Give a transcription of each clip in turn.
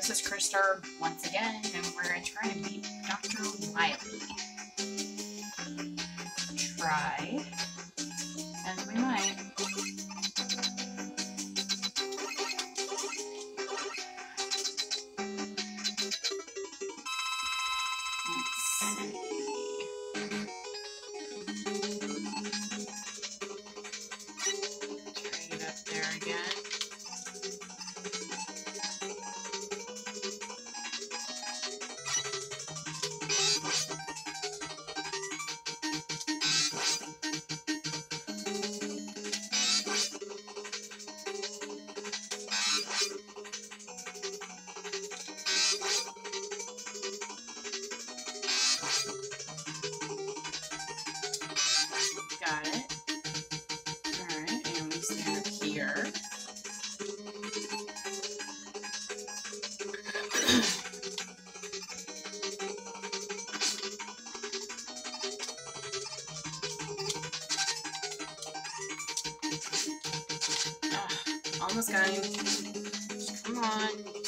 this is Crystar once again, and we're trying to beat Dr. Wily. Try. Almost. Just come on.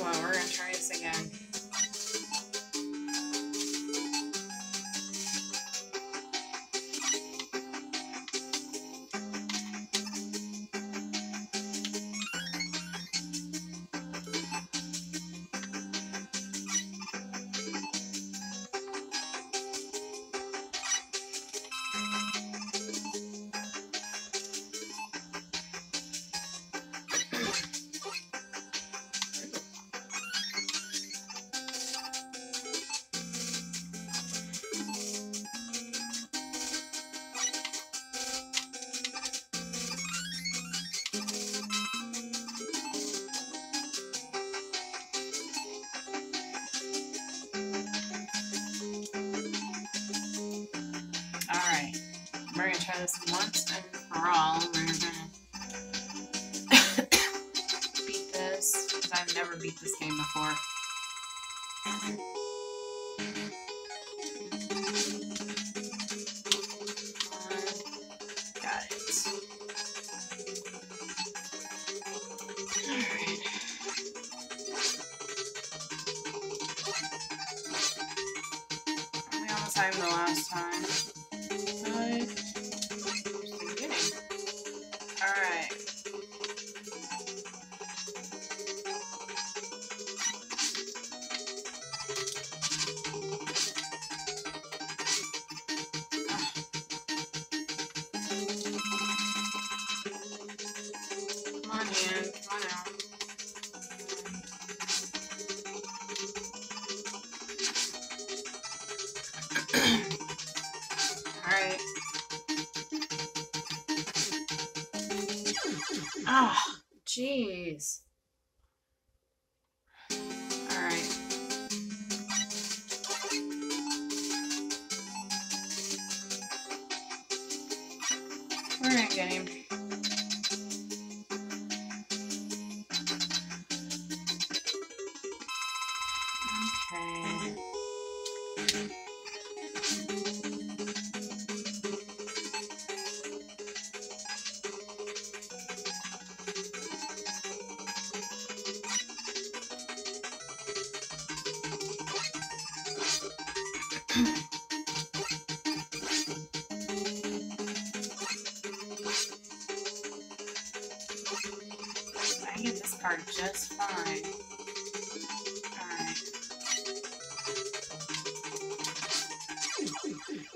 We're gonna try this again. Try once and for all. We're gonna beat this, because I've never beat this game before. Got it. Alright. We almost had the last time. But Ah, jeez. Alright. We're gonna. Card just fine.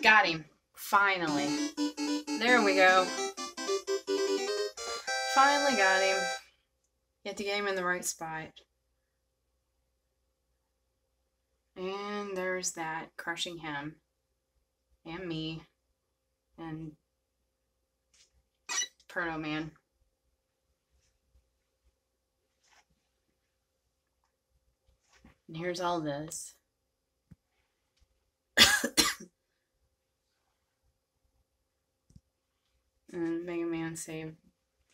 Got him. Finally. There we go. Finally got him. Have to Get the game in the right spot. And there's that, crushing him. And me. And Proto Man. And here's all this. and Mega Man saved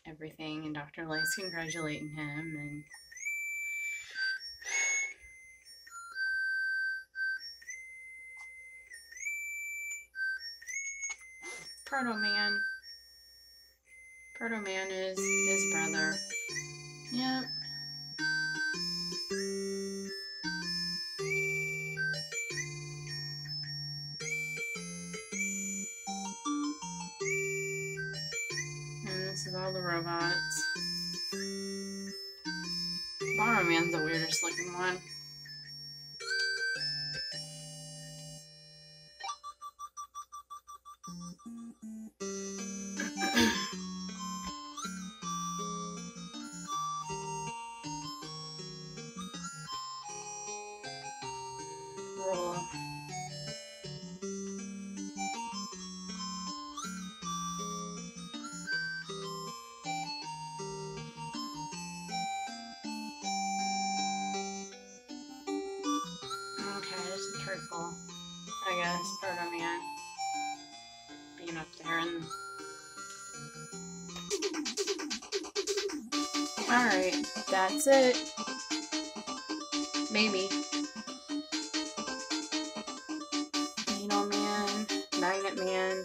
everything, and Dr. Light's congratulating him, and Proto Man. Proto Man is his brother. Yep. Robots. Bomberman's the weirdest looking one. Alright, that's it. Maybe. Needle Man, Magnet Man,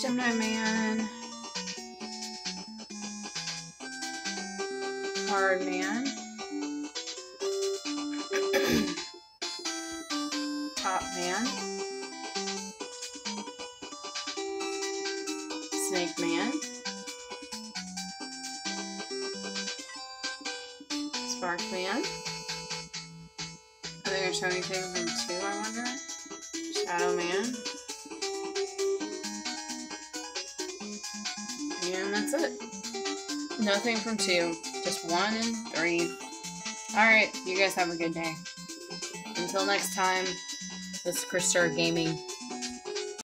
Gemini Man, Hard Man, Snake Man, Spark Man. Are they gonna show anything from two, I wonder? Shadow Man. And that's it. Nothing from two. Just one and three. Alright, you guys have a good day. Until next time, this is Chris Gaming.